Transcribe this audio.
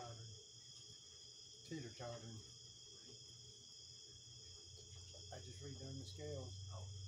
tottering. Teeter tottering. I just redone the scales. Oh,